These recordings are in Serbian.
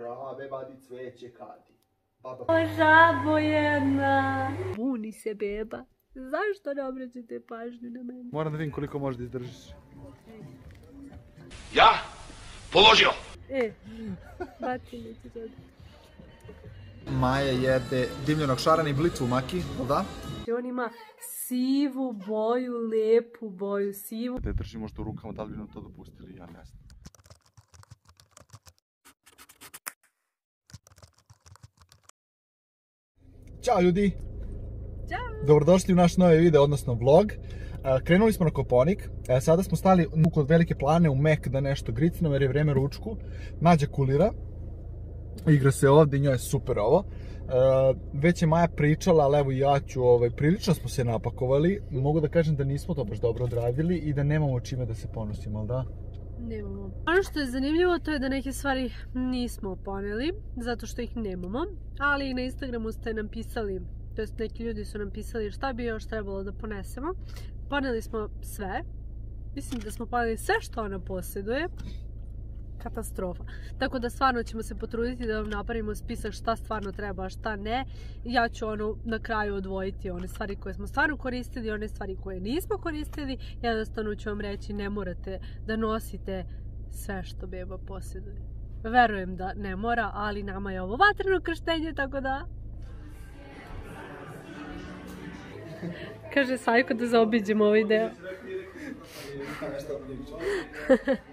krave vadi cveće kadi. Baba O, žabo jedna. Buni se beba. Zašto ne obraćate pažnju na mene? Moram da vidim koliko možeš da izdržiš. Ja? Položio! E, baci mi ti to. Maja jede dimljenog šarana i blicu u maki, da? On ima sivu boju, lepu boju, sivu. Da je držimo što u rukama, da li bi nam to dopustili, ja ne znam. Ćao ljudi! Ćao! Dobrodošli u naš novi video, odnosno vlog. E, Krenuli smo na Koponik, E, sada smo stali kod Velike plane u Mek da nešto gricnemo jer je vreme ručku. Nađa kulira, igra se ovde i njoj je super ovo. E, već je Maja pričala, ali evo i ja ću, ovaj, prilično smo se napakovali. Mogu da kažem da nismo to baš dobro odradili i da nemamo čime da se ponosimo, ali da? Nemamo. Ono što je zanimljivo to je da neke stvari nismo poneli, zato što ih nemamo, ali i na Instagramu ste nam pisali, to jest neki ljudi su nam pisali šta bi još trebalo da ponesemo. Poneli smo sve, mislim da smo poneli sve što ona posjeduje, katastrofa. Tako da stvarno ćemo se potruditi da vam napravimo spisak šta stvarno treba, šta ne. Ja ću ono na kraju odvojiti one stvari koje smo stvarno koristili, one stvari koje nismo koristili. Jednostavno ću vam reći ne morate da nosite sve što beba posjeduje. Verujem da ne mora, ali nama je ovo vatreno krštenje, tako da... Kaže Sajko da zaobiđemo ovaj deo.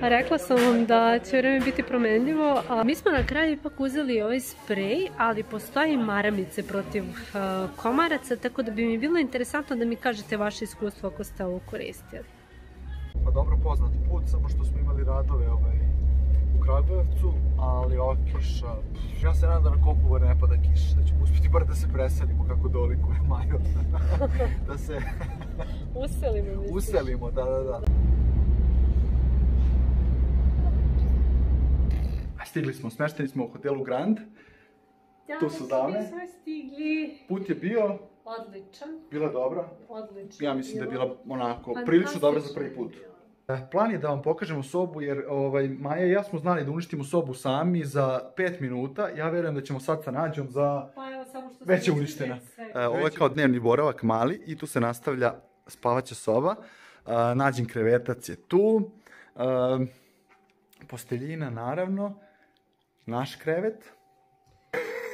Rekla sam vam da će vreme biti promenljivo, a mi smo na kraju ipak uzeli ovaj sprej, ali postoji maramice protiv uh, komaraca, tako da bi mi bilo interesantno da mi kažete vaše iskustvo ako ste ovo koristili. Pa dobro poznat put, samo što smo imali radove ovaj, u Kragujevcu, ali ova kiša, pff, ja se nadam da na Kopovar ne pada kiša, da ćemo uspjeti bar da se preselimo kako dolikuje Majo. da se Uselimo, mislim. uselimo, da, da, da. Stigli smo, smešteni smo u hotelu Grand. Tu su dame. Svi smo stigli. Put je bio, Odličan, bila je dobra. odličan. Ja mislim da je bila onako prilično dobra za prvi put. E, Plan je da vam pokažemo sobu jer ovaj, Maja i ja smo znali da uništimo sobu sami za 5 minuta. Ja verujem da ćemo sad sa Nađom za... Pa evo samo što Već je sam uništena. E, ovo je kao dnevni boravak mali i tu se nastavlja spavaća soba. E, Nađin krevetac je tu. E, posteljina naravno. Naš krevet.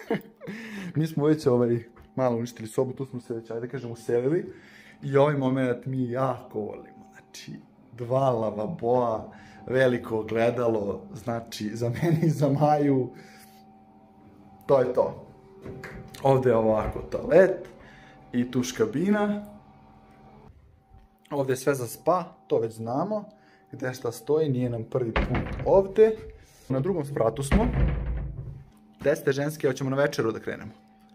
Mi smo već ovaj, malo uništili sobu, tu smo se već, ajde da kažem, uselili. I ovaj moment mi jako volimo. Znači, dva lavaboa, veliko gledalo, znači, za meni i za Maju, to je to. Ovde je ovako toalet i tuš kabina. Ovde je sve za spa, to već znamo. Gde šta stoji, nije nam prvi put ovde. Na drugom spratu smo. Gde ste ženske, hoćemo na večeru da krenemo.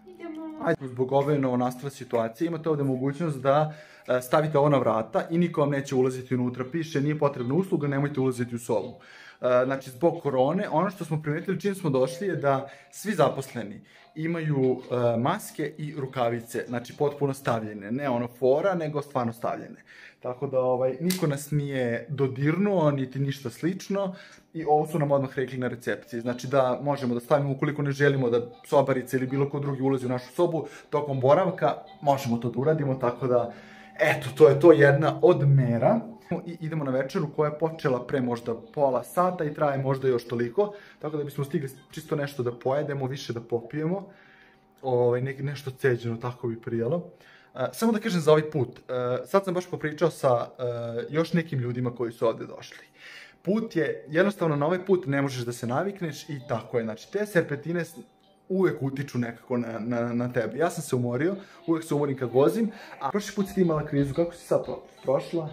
Idemo. Ajde, zbog ove novonastale situacije imate ovde mogućnost da e, stavite ovo na vrata i niko vam neće ulaziti unutra. Piše, nije potrebna usluga, nemojte ulaziti u sobu. E, Znači, zbog korone, ono što smo primetili čim smo došli je da svi zaposleni imaju e, maske i rukavice, znači potpuno stavljene, ne ono fora, nego stvarno stavljene. Tako da ovaj, niko nas nije dodirnuo, niti ništa slično i ovo su nam odmah rekli na recepciji. Znači da možemo da stavimo ukoliko ne želimo da sobarica ili bilo ko drugi ulazi u našu sobu tokom boravka, možemo to da uradimo, tako da eto, to je to jedna od mera. I idemo na večeru koja je počela pre možda pola sata i traje možda još toliko, tako da bismo stigli čisto nešto da pojedemo, više da popijemo, ovaj, ne, nešto ceđeno, tako bi prijelo. Samo da kažem za ovaj put, uh, sad sam baš popričao sa uh, još nekim ljudima koji su ovde došli. Put je, jednostavno na ovaj put ne možeš da se navikneš i tako je, znači te serpentine s- uvek utiču nekako na, na, na tebe. Ja sam se umorio, uvek se umorim kad vozim, a prošli put si ti imala krizu, kako si sad pro, prošla?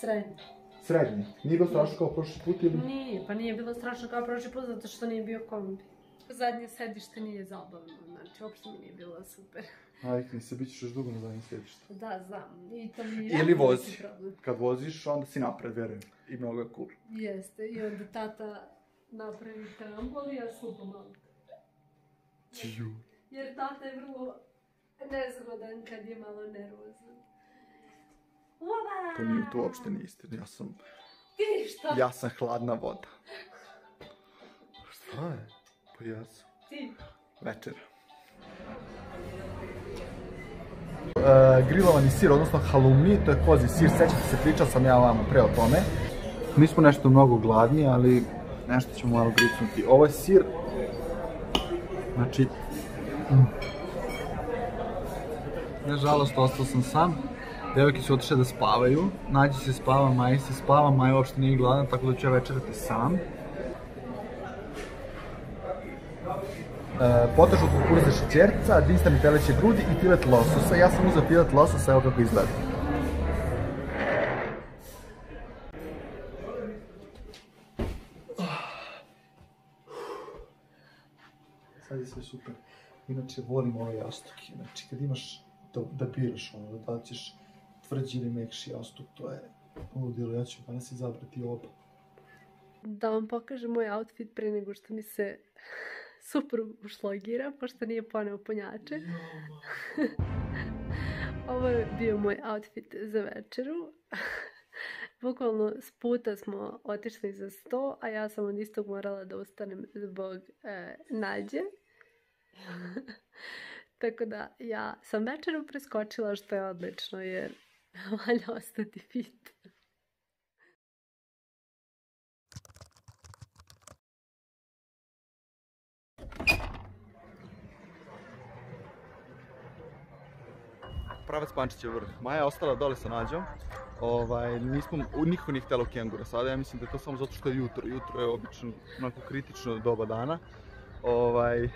Srednje. Srednje. Nije bilo strašno kao prošli put ili? Nije, pa nije bilo strašno kao prošli put zato što nije bio kombi. Zadnje sedište nije zabavno, znači uopšte mi nije bilo super. Navikni se, bit ćeš još dugo na zadnjem sedištu. Da, znam. I to mi je Ili vozi. Kad voziš, onda si napred, verujem. I mnogo je cool. Jeste, i onda tata napravi karambol i ja slupam auto. Čiju. Jer tata je vrlo nezgodan kad je malo nervozan. Uva! To nije, to uopšte nije istina. Ja sam Ti šta? Ja sam hladna voda. Šta je? Pa jesam. Ti. Večera. Grilovani sir, odnosno halumi, to je kozi sir, sećate se, pričao sam ja vama pre o tome. Nismo nešto mnogo gladni, ali nešto ćemo malo gricnuti. Ovo je sir, znači, mm. nažalost, ostao sam sam. Devojke su otišle da spavaju, Nađi se spava, Maji se spava, Maja uopšte nije gladna, tako da ću ja večerati sam. E, potaž od kukuruza šećerca, dinstan teleće grudi i filet lososa. Ja sam uzeo filet lososa, evo kako izgleda. Sad je sve super. Inače, volim ove jastuke. Znači, kad imaš da, da biraš ono, da li ćeš tvrđi ili mekši jastuk, to je ludilo. Ja ću danas izabrati oba. Da vam pokažem moj outfit pre nego što mi se suprug ušlogira, pošto nije poneo punjače. Ovo je bio moj outfit za večeru. Bukvalno s puta smo otišli za sto, a ja sam od istog morala da ustanem zbog e, nađe. Tako da ja sam večeru preskočila što je odlično jer valja ostati fit. Pravac Pančićev vrh. Maja je ostala dole sa Nađom. Ovaj, nismo, niko nije htjela u kengura sada, ja mislim da je to samo zato što je jutro. Jutro je obično onako kritično doba dana. Ovaj,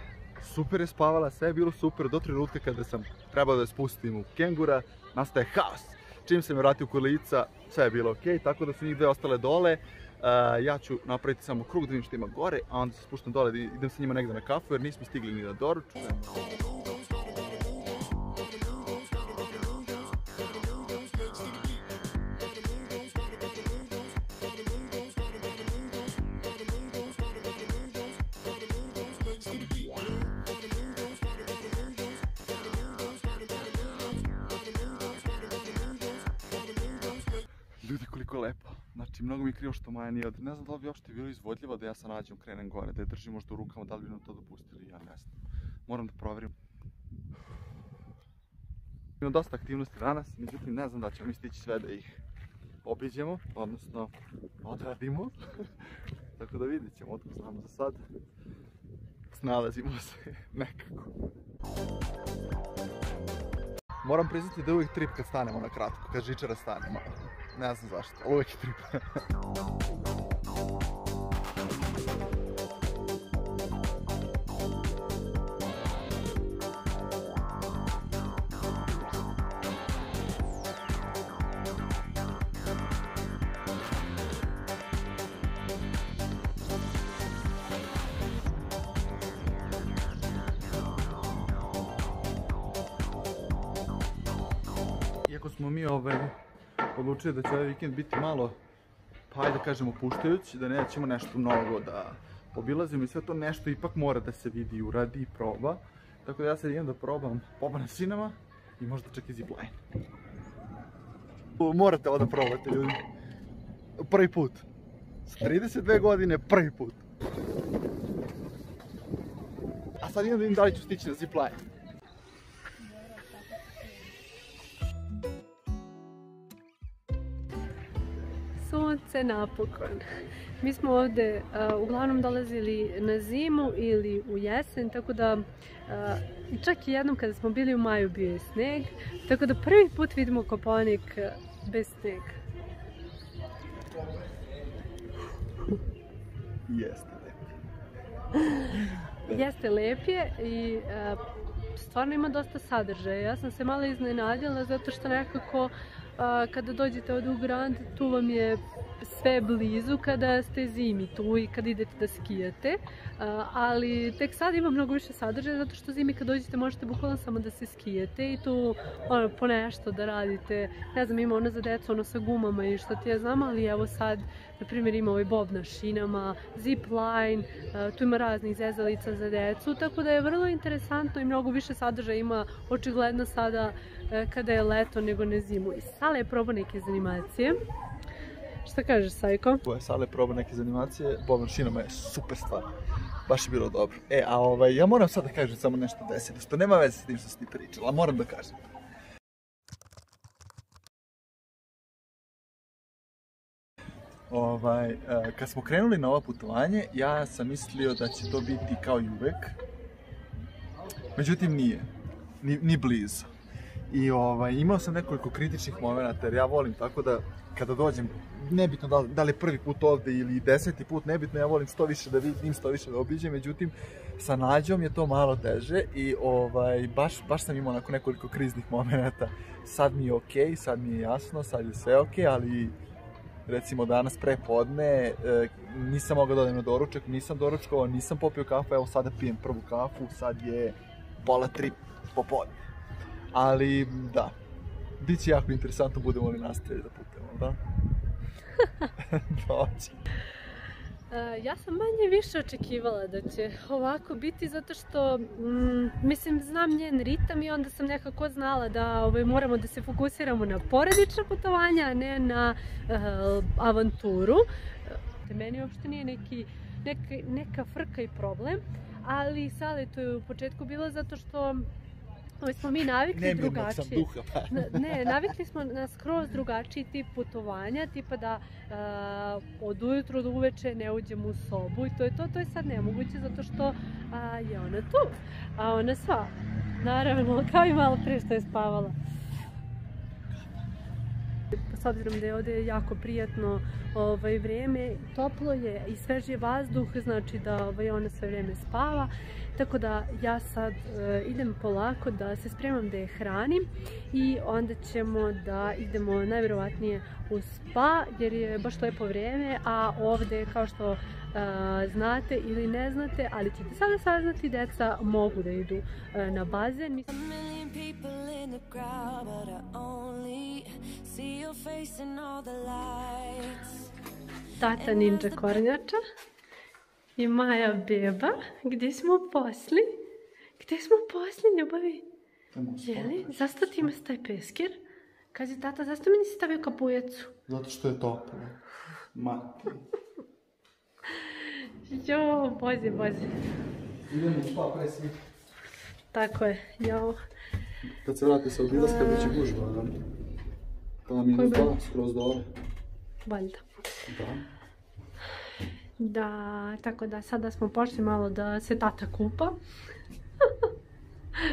super je spavala, sve je bilo super, do trenutka kada sam trebao da je spustim u kengura, nastaje haos. Čim se me vratio u kolica, sve je bilo okay, tako da su njih dve ostale dole. Uh, ja ću napraviti samo krug da vidim što ima gore, a onda se spuštam dole da idem sa njima negde na kafu jer nismo stigli ni na doručak. Od... Ne znam da li bi uopšte bilo izvodljivo da ja sa nađem krenem gore, da je držim možda u rukama, da li bi nam to dopustili, ja ne znam. Moram da proverim. Ima dosta aktivnosti danas, međutim ne znam da ćemo mi stići sve da ih obiđemo, odnosno odradimo. Tako da vidjet ćemo, otko znamo za sad. Snalazimo se nekako. Moram priznati da je uvijek trip kad stanemo na kratko, kad žičara stanemo. Zašto, ali uvijek je trip. Iako smo mi ovaj, odlučili da će ovaj vikend biti malo, pa ajde da kažemo puštajući, da nećemo nešto mnogo da obilazimo i sve to nešto ipak mora da se vidi, uradi i proba. Tako da ja sad idem da probam popa na sinama i možda čak i zipline. Morate ovo da probate ljudi. Prvi put. S 32 godine prvi put. A sad idem da vidim da li ću stići na zipline. Sunce napokon. Mi smo ovde uh, uglavnom dolazili na zimu ili u jesen, tako da uh, čak i jednom kada smo bili u maju bio je sneg, tako da prvi put vidimo Koponik bez snega. Jeste Jeste lep je i uh, stvarno ima dosta sadržaja. Ja sam se malo iznenadila zato što nekako kada dođete od u Grand, tu vam je sve blizu kada ste zimi tu i kad idete da skijate, ali tek sad ima mnogo više sadržaja zato što zimi kad dođete možete bukvalno samo da se skijete i tu po nešto da radite, ne znam ima ono za decu, ono sa gumama i što ti ja znam, ali evo sad na primjer ima ovaj bob na šinama, zip line, tu ima raznih zezalica za decu, tako da je vrlo interesantno i mnogo više sadržaja ima očigledno sada kada je leto nego na zimu. I Sala je probao neke zanimacije. Šta kažeš, Sajko? Koje sale proba neke za animacije, Bob Mašinama je super stvar. Baš je bilo dobro. E, a ovaj, ja moram sad da kažem samo nešto desilo, što nema veze s tim što si ti pričala, moram da kažem. Ovaj, e, kad smo krenuli na ovo putovanje, ja sam mislio da će to biti kao i uvek. Međutim, nije. Ni, ni blizu. I ovaj, imao sam nekoliko kritičnih momenta, jer ja volim tako da kada dođem, nebitno da, da li prvi put ovde ili deseti put, nebitno, ja volim što više da vidim, što više da obiđem, međutim, sa Nađom je to malo teže i ovaj, baš, baš sam imao onako nekoliko kriznih momenta. Sad mi je okej, okay, sad mi je jasno, sad je sve okej, okay, ali recimo danas pre podne e, nisam mogao da odem na doručak, nisam doručkovao, nisam popio kafu, evo sada pijem prvu kafu, sad je pola tri popodne. Ali da, bit će jako interesantno budemo li nastavili da putujemo, da? Uh, ja sam manje više očekivala da će ovako biti zato što mm, mislim znam njen ritam i onda sam nekako znala da ovaj, moramo da se fokusiramo na porodična putovanja, a ne na uh, avanturu. Da meni uopšte nije neki, neka, neka frka i problem, ali Sale to je u početku bilo zato što Ovo smo mi navikli drugačije. sam duha, pa. ne, navikli smo na skroz drugačiji tip putovanja, tipa da uh, od ujutru do uveče ne uđemo u sobu i to je to, to je sad nemoguće zato što a, je ona tu, a ona sva. Naravno, kao i malo pre što je spavala. S obzirom da je ovde jako prijatno ovaj, vreme, toplo je i svež je vazduh, znači da ovaj, ona sve vreme spava. Tako da ja sad e, idem polako da se spremam da je hranim i onda ćemo da idemo najverovatnije u spa jer je baš lepo vreme, a ovde kao što e, znate ili ne znate, ali ćete sada saznati, deca mogu da idu e, na bazen. Tata Ninja Kornjača i Maja Beba. Gde smo posli? Gde smo posli, ljubavi? Jeli? Zašto ti imaš taj peskir? Kaži, tata, zašto mi nisi stavio kapujecu? Zato što je toplo. Mati. Jo, bože, bože. Idemo spa pre. Tako je, jo. Kad se vrate sa obilaska, bit će gužva, da? Pa minus dva, skroz dole. Valjda. Da. Da, tako da sada smo pošli malo da se tata kupa.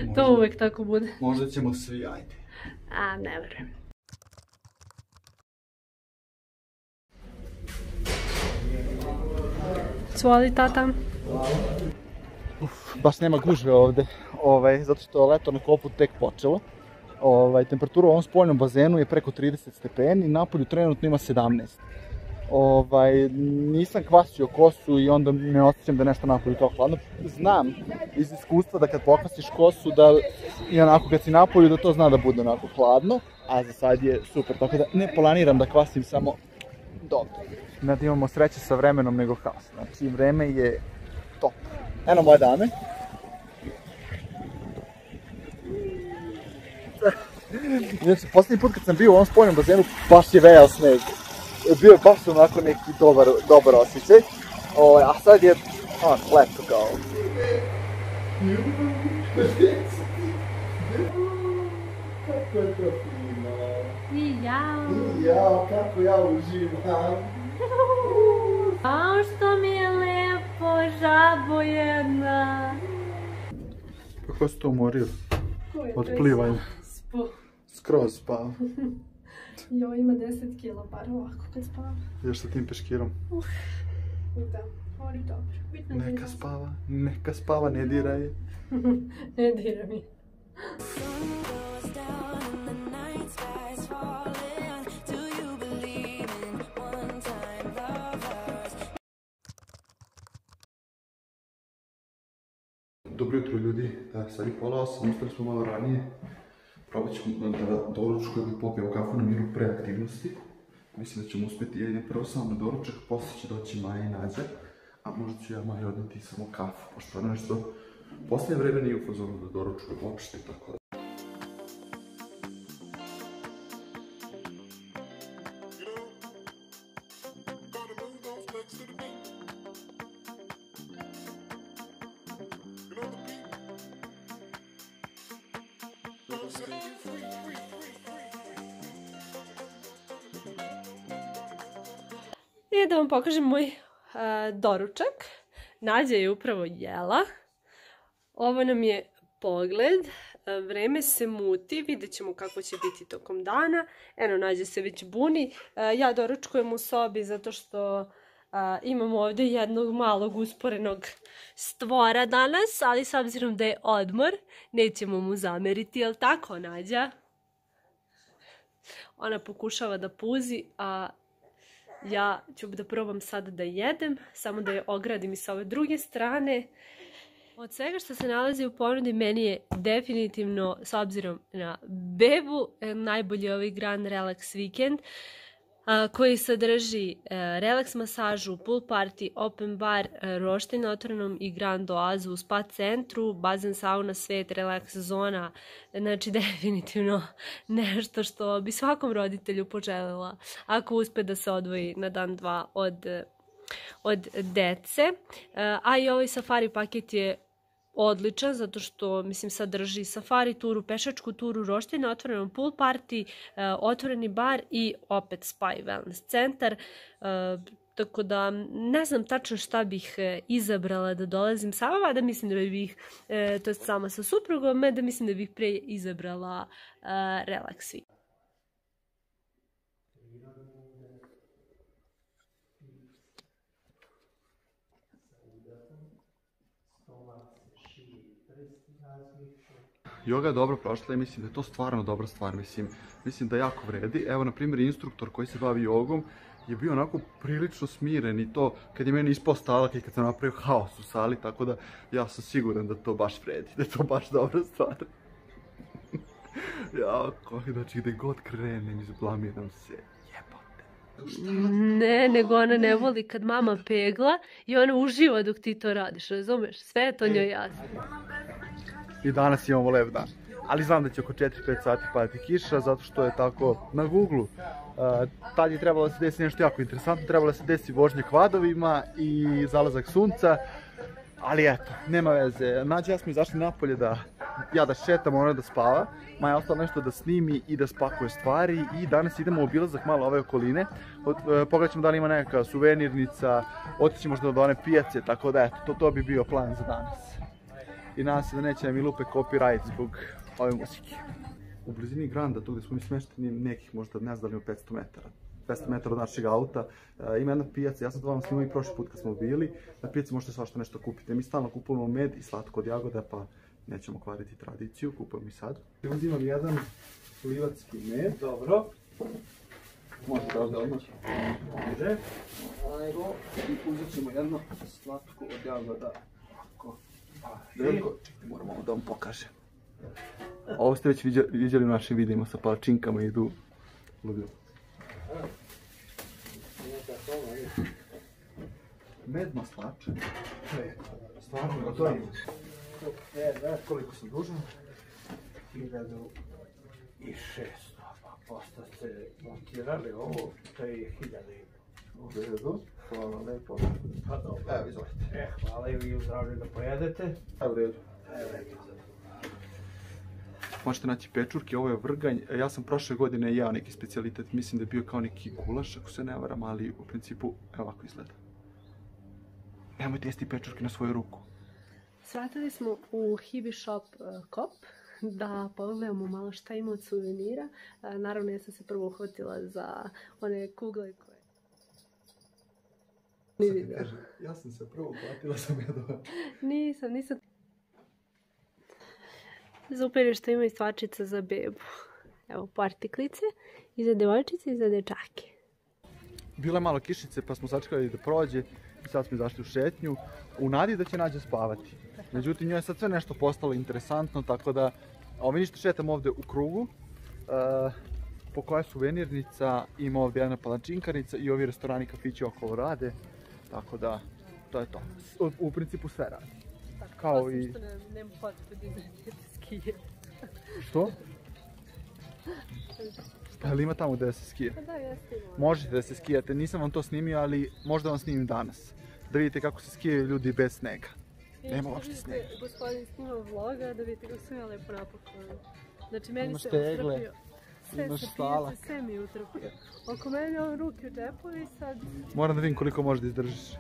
Možda, To uvek tako bude. Možda ćemo svi, ajde. A, ne verujem. Svoli tata. baš nema gužve ovde, ovaj, zato što je leto na kopu tek počelo. Ovaj, temperatura u ovom spoljnom bazenu je preko 30 stepeni, napolju trenutno ima 17. Ovaj, nisam kvasio kosu i onda ne osjećam da nešto napolju kao hladno. Znam iz iskustva da kad pokvasiš kosu da i onako kad si napolju da to zna da bude onako hladno, a za sad je super, tako da ne planiram da kvasim samo dobro. Ne da imamo sreće sa vremenom nego haos. Znači vreme je top. Eno moje dame. Znači, poslednji put kad sam bio u ovom spoljnom bazenu, baš je vejao sneg. Bio je baš onako neki dobar, dobar osjećaj. O, a sad je, on, lepo kao. Kako je to fino. I ja. Jao, kako ja uživam. A što mi je lepo, žabo jedna. Kako se to umorio? Od plivanja. Skroz spava. Jo, ima 10 kila bar ovako kad spava. Još sa tim peškirom. Da, ali dobro. Bitno da Neka spava, neka spava, ne diraj je. ne dira mi. Dobro jutro ljudi, sad je pola osam, ustali smo malo ranije. Probat ćemo da doručkujemo i popijemo kafu na miru pre aktivnosti. Mislim da ćemo uspeti, idem prvo sam na doručak, posle će doći Maja i Nađa, a možda ću ja Maja odneti samo kafu, pošto stvarno nešto Poslednje vreme nije u fazonu da doručkuje uopšte, tako da... pokažem moj uh, doručak. Nađa je upravo jela. Ovo nam je pogled. Vreme se muti, vidjet ćemo kako će biti tokom dana. Eno, Nađa se već buni. Ja doručkujem u sobi zato što uh, imam ovde jednog malog usporenog stvora danas, ali s obzirom da je odmor, nećemo mu zameriti, jel tako, Nađa? Ona pokušava da puzi, a ja ću da probam sad da jedem, samo da je ogradim i sa ove druge strane. Od svega što se nalazi u ponudi, meni je definitivno, s obzirom na bebu, najbolji ovaj Grand Relax Weekend a, koji sadrži e, relax masažu, pool party, open bar, e, roštilj na otvorenom i grand oazu u spa centru, bazen, sauna, svet, relax zona. Znači, definitivno nešto što bi svakom roditelju poželjela ako uspe da se odvoji na dan dva od od dece. E, A i ovaj safari paket je odličan zato što mislim sadrži safari turu, pešačku turu, roštilj na otvorenom pool party, e, otvoreni bar i opet spa i wellness centar. E, tako da ne znam tačno šta bih e, izabrala da dolazim sama, da mislim da bih, to je sama sa suprugom, da mislim da bih pre izabrala relax. Joga je dobro prošla i mislim da je to stvarno dobra stvar, mislim, mislim da jako vredi. Evo, na primjer, instruktor koji se bavi jogom je bio onako prilično smiren i to kad je meni ispao stalak i kad sam napravio haos u sali, tako da ja sam siguran da to baš vredi, da je to baš dobra stvar. jako, znači gde god krenem, izblamiram se. Ne, nego ona ne voli kad mama pegla i ona uživa dok ti to radiš, razumeš? Sve je to njoj jasno. I danas imamo lep dan. Ali znam da će oko 4-5 sati padati kiša, zato što je tako na Google-u. Uh, tad je trebalo da se desi nešto jako interesantno, trebalo da se desi vožnje kvadovima i zalazak sunca, ali eto, nema veze. Nađe ja smo izašli napolje da ja da šetam, ona da spava. Maja ostala nešto da snimi i da spakuje stvari i danas idemo u obilazak malo ove okoline. Od, e, pogledat ćemo da li ima neka suvenirnica, otići možda do one pijace, tako da eto, to, to bi bio plan za danas. I nadam se da neće da mi lupe copyright zbog ove muzike. U blizini Granda, tu gde smo mi smešteni, nekih možda ne znam da li ima 500 metara. 500 metara od našeg auta, e, ima jedna pijaca, ja sam to vam snimao i prošli put kad smo bili, na pijaci možete svašta nešto kupiti. Mi stalno kupujemo med i slatko od jagoda, pa nećemo kvariti tradiciju, kupujemo i sad. Onda imam jedan livatski med, dobro. Možete ovde odmah. Može. Ajmo. I uzet ćemo jedno slatko od jagoda. Ovako. Veliko. Moramo da vam pokažem. Ovo ste već viđali u našim videima sa palačinkama i idu ludilo. Med maslače. To je stvarno to je. E, znaš koliko sam dužan? 1600, pa posle ste montirali ovo, to je 1000 U redu. Hvala lepo. Pa dobro. Evo, izvolite. E, hvala i vi u zdravlju da pojedete. Evo, u redu. E, lepo. Možete naći pečurke, ovo je vrganj. Ja sam prošle godine jeo neki specijalitet, mislim da je bio kao neki gulaš, ako se ne varam, ali u principu, evo ovako izgleda. Nemojte jesti pečurke na svoju ruku. Svratili smo u Hibi Shop Kop da pogledamo malo šta ima od suvenira. Uh, naravno, ja sam se prvo uhvatila za one kugle koje... Ni vidio. ja sam se prvo uplatila sam jedova. Nisam, nisam. Super je što ima i stvačica za bebu. Evo, partiklice i za devojčice i za dečake. Bilo je malo kišice pa smo sačekali da prođe i sad smo izašli u šetnju u nadi da će nađe spavati. Međutim, njoj je sad sve nešto postalo interesantno, tako da ovo mi ništa šetamo ovde u krugu. E, po koja je suvenirnica, ima ovde jedna palačinkarnica i ovi restorani kafići okolo rade. Tako da, to je to. U, u principu sve radi. Kao i... Što ne, nema potrebe da izađete skije. Što? Pa li ima tamo gde se skije? Pa da, jeste ima. Možete da se skijate, nisam vam to snimio, ali možda vam snimim danas. Da vidite kako se skijaju ljudi bez snega. Nema uopšte snega. Gospodin snima vloga da vidite kako sam ja lepo napakovana. Znači, meni Imaš se tegle, utrpio. Sve imaš se stalak. pije, sve mi je utrpio. Oko mene on ruke u džepovi sad... Moram da vidim koliko možeš da izdržiš.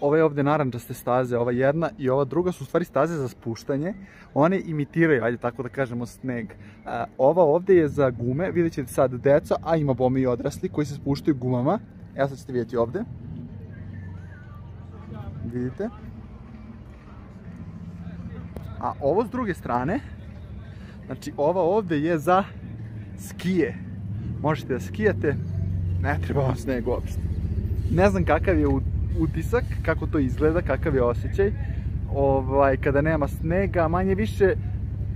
Ove ovde narančaste staze, ova jedna i ova druga su u stvari staze za spuštanje. One imitiraju, ajde tako da kažemo, sneg. A, ova ovde je za gume, vidjet ćete sad deca, a ima bome i odrasli koji se spuštaju gumama. Evo sad ćete vidjeti ovde. Vidite? A ovo s druge strane, znači ova ovde je za skije. Možete da skijate, ne treba vam sneg uopšte. Ne znam kakav je utisak, kako to izgleda, kakav je osjećaj. Ovaj, kada nema snega, manje više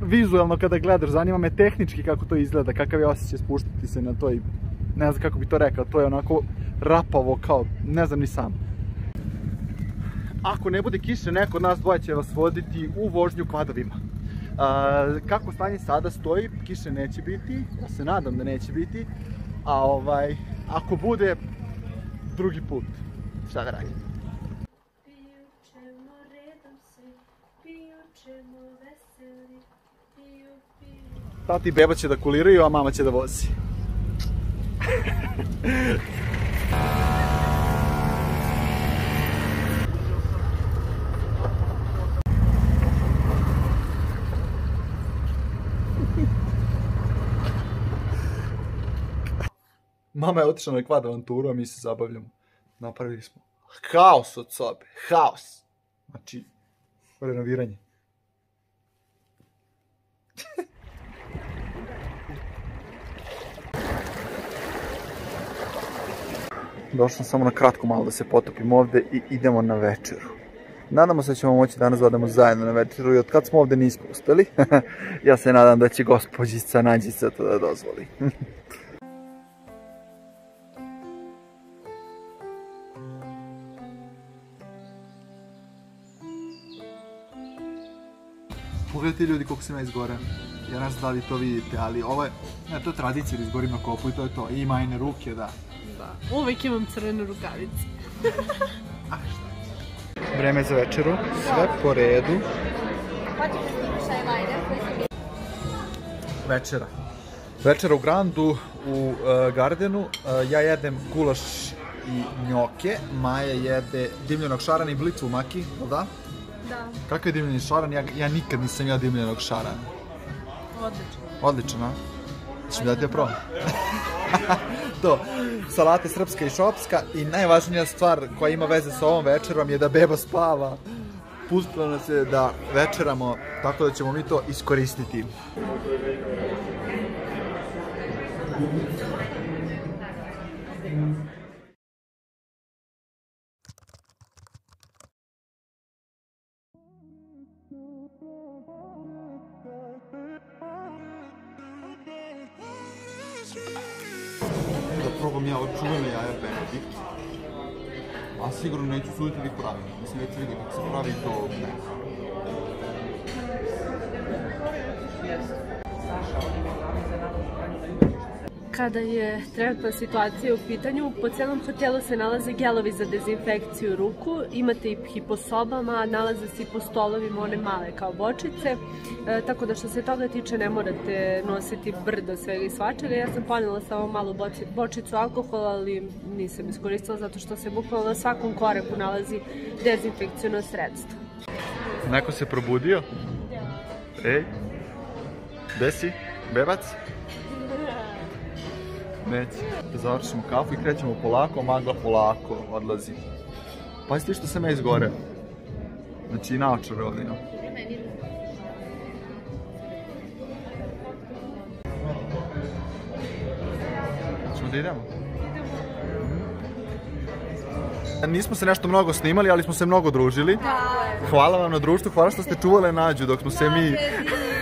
vizualno kada gledaš, zanima me tehnički kako to izgleda, kakav je osjećaj spuštati se na toj, ne znam kako bi to rekao, to je onako rapavo kao, ne znam ni sam. Ako ne bude kiše, neko od nas dvoje će vas voditi u vožnju kvadovima. Kako stanje sada stoji, kiše neće biti, ja se nadam da neće biti, a ovaj, ako bude, drugi put, šta da radim? Tati i beba će da kuliraju, a mama će da vozi. Mama je otišla na kvad avanturu, a mi se zabavljamo. Napravili smo haos od sobe. Haos. Znači, renoviranje. Došao sam samo na kratko malo da se potopim ovde i idemo na večeru. Nadamo se da ćemo moći danas da odemo zajedno na večeru i od kad smo ovde nismo uspeli. ja se nadam da će gospođica Nađica to da dozvoli. Pogledajte ljudi koliko sam ja izgoreo. Ja ne znam da li to vidite, ali ovo je, ne, to je tradicija da izgorim na kopu i to je to. I majne ruke, da. Da. Uvijek imam crvene rukavice. Vreme za večeru, sve po redu. Večera. Večera u Grandu, u uh, Gardenu. Uh, ja jedem gulaš i njoke. Maja jede dimljenog šarana i blicu u maki, da? Da, Kakav je dimljeni šaran? Ja, ja nikad nisam ja dimljenog šarana. odlično. Odlično, a? Ću mi dati da probam. to, salate srpska i šopska i najvažnija stvar koja ima veze sa ovom večerom je da beba spava. Pustilo nas je da večeramo, tako da ćemo mi to iskoristiti. Da Kada je trenutna situacija u pitanju, po celom hotelu se nalaze gelovi za dezinfekciju ruku, imate ih i po sobama, nalaze se i po stolovima one male kao bočice, e, tako da što se toga tiče ne morate nositi brdo svega i svačega. Ja sam ponela samo malu boci, bočicu alkohola, ali nisam iskoristila zato što se bukvalno na svakom koraku nalazi dezinfekcijno sredstvo. Neko se probudio? Ej, gde si? Bebac? Neće. Da završimo kafu i krećemo polako, magla polako odlazi. Pazite što sam ja izgoreo. Znači i naočare ovdje imam. Ćemo da idemo? Nismo se nešto mnogo snimali, ali smo se mnogo družili. Hvala vam na društvu, hvala što ste čuvale nađu dok smo se mi...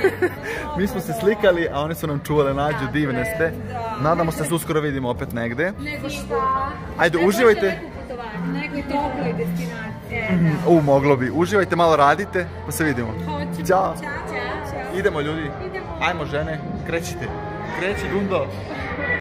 mi smo se slikali, a one su nam čuvale nađu, divne ste. Nadamo se da se uskoro vidimo opet negde. Nego šta? Ajde, uživajte. Nekoj toploj destinaciji. E, U, moglo bi. Uživajte, malo radite, pa se vidimo. Hoćemo. Ćao. Ćao, ćao, ćao. Idemo ljudi. Idemo. Ajmo žene, krećite. Kreći Dundo.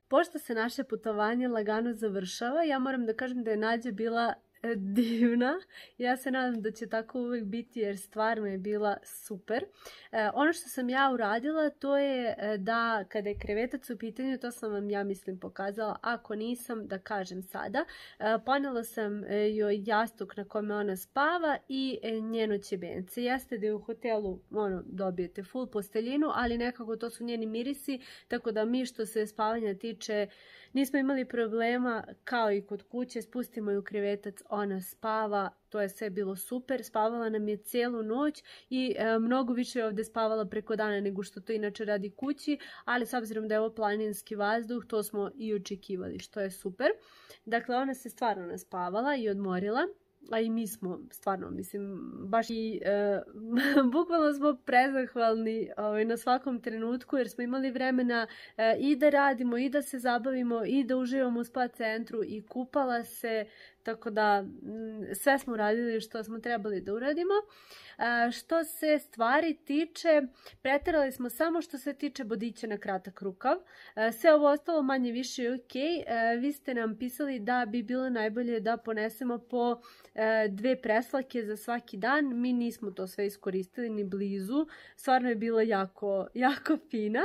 Pošto se naše putovanje lagano završava, ja moram da kažem da je Nađa bila divna. Ja se nadam da će tako uvek biti jer stvarno je bila super. E, ono što sam ja uradila to je e, da kada je krevetac u pitanju, to sam vam ja mislim pokazala, ako nisam da kažem sada, e, ponela sam e, joj jastuk na kome ona spava i e, njeno ćebence. Jeste da je u hotelu ono, dobijete full posteljinu, ali nekako to su njeni mirisi, tako da mi što se spavanja tiče nismo imali problema kao i kod kuće, spustimo ju u krevetac, ona spava, to je sve bilo super, spavala nam je cijelu noć i e, mnogo više je ovde spavala preko dana nego što to inače radi kući, ali s obzirom da je ovo planinski vazduh, to smo i očekivali, što je super. Dakle, ona se stvarno naspavala i odmorila a i mi smo stvarno, mislim, baš i e, bukvalno smo prezahvalni ovaj, na svakom trenutku jer smo imali vremena e, i da radimo i da se zabavimo i da uživamo u spa centru i kupala se, tako da mm, sve smo uradili što smo trebali da uradimo. E, što se stvari tiče, preterali smo samo što se tiče bodića na kratak rukav. E, sve ovo ostalo manje više je ok. E, vi ste nam pisali da bi bilo najbolje da ponesemo po dve preslake za svaki dan. Mi nismo to sve iskoristili ni blizu. Stvarno je bila jako, jako fina.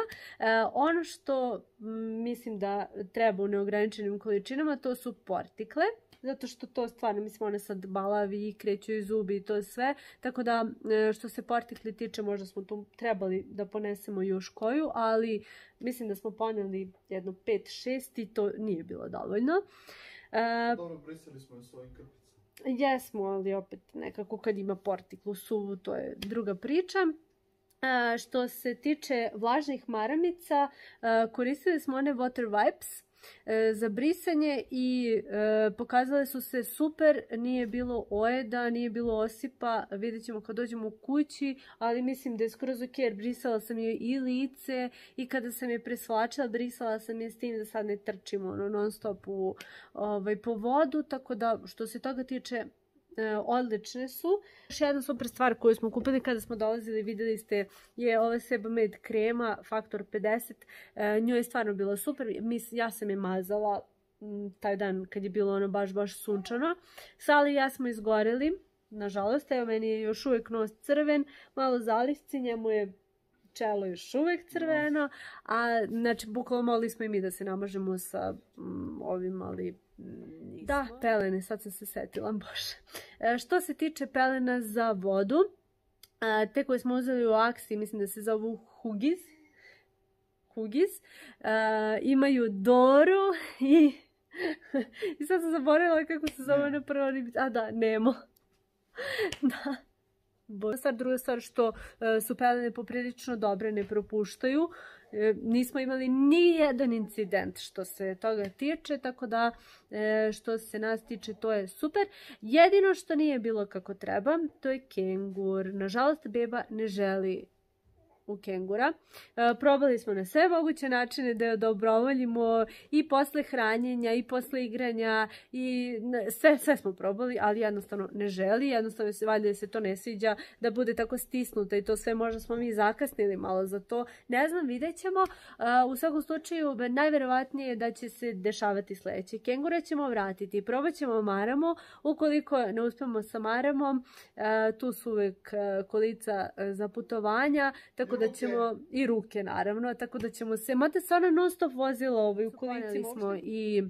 Ono što mm, mislim da treba u neograničenim količinama, to su portikle zato što to stvarno, mislim, one sad balavi i kreću i zubi i to sve, tako da e, što se partikli tiče možda smo tu trebali da ponesemo još koju, ali mislim da smo poneli jedno 5-6 i to nije bilo dovoljno. E, Dobro, brisali smo je svojim krpicama. Jesmo, ali opet nekako kad ima portiklu suvu, to je druga priča. A, što se tiče vlažnih maramica, a, koristili smo one Water Wipes e, za brisanje i e, pokazale su se super, nije bilo ojeda, nije bilo osipa, vidjet ćemo kad dođemo u kući, ali mislim da je skroz ok jer brisala sam joj i lice i kada sam je presvlačila, brisala sam je s tim da sad ne trčimo ono, non stop u, ovaj, po vodu, tako da što se toga tiče e, odlične su. Još jedna super stvar koju smo kupili kada smo dolazili, videli ste, je ova Sebamed krema Faktor 50. E, njoj je stvarno bila super. Ja sam je mazala taj dan kad je bilo ono baš, baš sunčano. Sali i ja smo izgoreli. Nažalost, evo meni je još uvek nos crven, malo zalisci, njemu je čelo još uvek crveno, a znači bukvalno mogli smo i mi da se namažemo sa mm, ovim, ali mm, da, pelene, sad sam se setila, bože. E, što se tiče pelena za vodu, a, te koje smo uzeli u aksi, mislim da se zovu Hugis, Hugis, a, imaju Doru i i sad sam zaboravila kako se zove na prvo. A da, Nemo. da. Bo- Stvar, druga stvar što e, su pelene poprilično dobre, ne propuštaju. E, nismo imali ni jedan incident što se toga tiče, tako da e, što se nas tiče to je super. Jedino što nije bilo kako treba, to je kengur. Nažalost, beba ne želi u kengura. E, probali smo na sve moguće načine da je dobrovoljimo i posle hranjenja i posle igranja i sve, sve smo probali, ali jednostavno ne želi, jednostavno se valjda se to ne sviđa da bude tako stisnuta i to sve možda smo mi zakasnili malo za to. Ne znam, vidjet ćemo. E, u svakom slučaju, najverovatnije je da će se dešavati sledeće. Kengura ćemo vratiti, probat ćemo maramo, ukoliko ne uspemo sa maramom, e, tu su uvek kolica za putovanja, tako da ćemo i ruke naravno, tako da ćemo se, mada se ona non stop vozila ovaj, u kolici smo i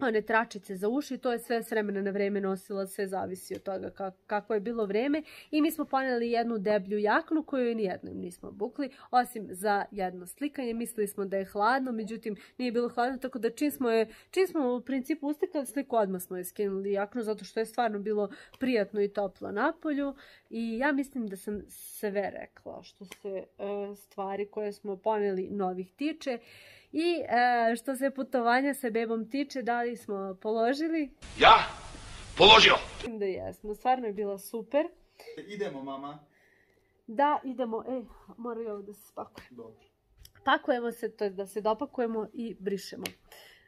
one tračice za uši, to je sve s vremena na vreme nosila, sve zavisi od toga ka- kako je bilo vreme. I mi smo poneli jednu deblju jaknu koju ni jednom nismo bukli, osim za jedno slikanje, mislili smo da je hladno, međutim nije bilo hladno, tako da čim smo je, čim smo u principu uslikali sliku, odmah smo je skinuli jaknu, zato što je stvarno bilo prijatno i toplo na polju. I ja mislim da sam sve rekla što se e, stvari koje smo poneli novih tiče i e, što se putovanja sa bebom tiče, da li smo položili? Ja? Položio. Da jesmo, stvarno je bila super. Idemo, mama. Da, idemo, e, mora i ovo da se spakuje. Dobro. Pakujemo se, to je da se dopakujemo i brišemo.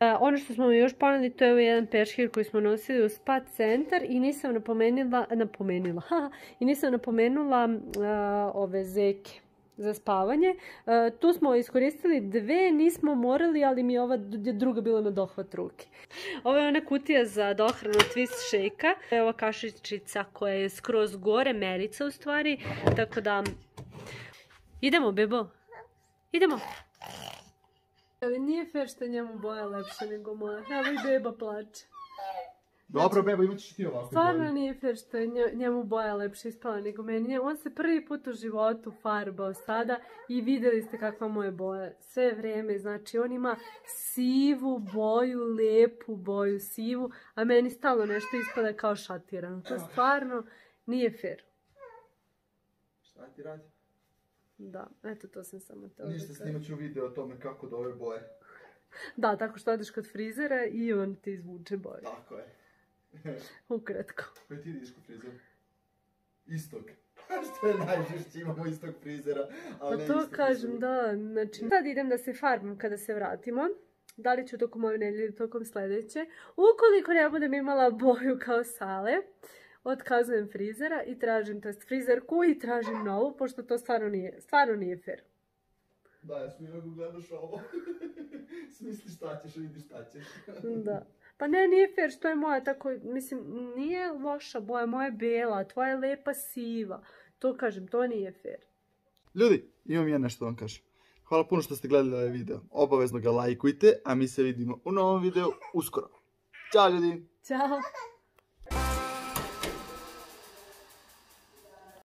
E, ono što smo još poneli, to je ovaj jedan peškir koji smo nosili u spa centar i nisam napomenula, napomenula, haha, i nisam napomenula e, ove zeke. Za spavanje. E, tu smo iskoristili dve, nismo morali, ali mi je ova druga bila na dohvat ruke. Ovo je ona kutija za dohranu twist shake-a. Je ova kašičica koja je skroz gore, merica u stvari. Tako da, idemo, bebo. Idemo. Ali nije fair što je njemu boja lepša nego moja. Evo i beba plače. Dobro, bebo, imat ćeš ti ovako. Stvarno nije fair što je nje- njemu boja lepše ispala nego meni. On se prvi put u životu farbao sada i videli ste kakva mu je boja. Sve vreme, znači on ima sivu boju, lepu boju, sivu, a meni stalno nešto ispada kao šatirano. To stvarno nije fair. Šta ti radi? Da, eto to sam samo to. Ništa, snimat ću video o tome kako da ove boje. Da, tako što odeš kod frizera i on ti izvuče boju. Tako je. Ukratko. Koji ti ideš kod frizera? Istog. Što je najžešće, imamo istog frizera, ali Pa ne to istog kažem, frizera. da. Znači, sad idem da se farbam kada se vratimo. Da li ću tokom ove nedelje ili tokom sledeće. Ukoliko ne budem imala boju kao sale, otkazujem frizera i tražim, to jest frizerku i tražim novu, pošto to stvarno nije, stvarno nije fair. Da, ja smijem ako gledaš ovo. Smisli šta ćeš, vidi šta ćeš. Da. Pa ne, nije fair što je moja tako, mislim, nije loša boja, moja je bela, tvoja je lepa siva. To kažem, to nije fair. Ljudi, imam ja nešto da vam kažem. Hvala puno što ste gledali ovaj video. Obavezno ga lajkujte, a mi se vidimo u novom videu uskoro. Ćao ljudi! Ćao!